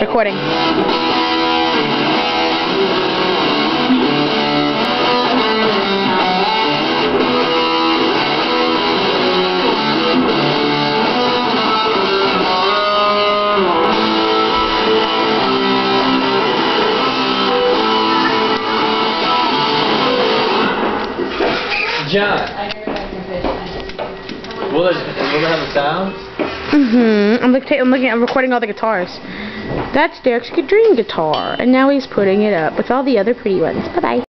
Recording. John. Will it, will it have a sound? Mm-hmm. I'm. I'm looking. I'm recording all the guitars. That's Derrick's dream guitar, and now he's putting it up with all the other pretty ones. Bye bye.